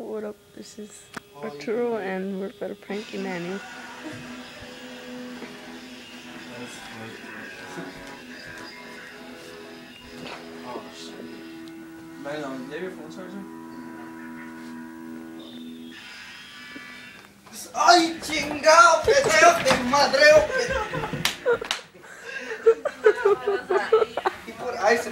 What up? This is Arturo, and we're about to prank Emmanuel. That's funny. oh shit. Man, um, do your phone charger? ¡Ay, chingado! ¡Peteo, te madreo! pe- Y por ahí se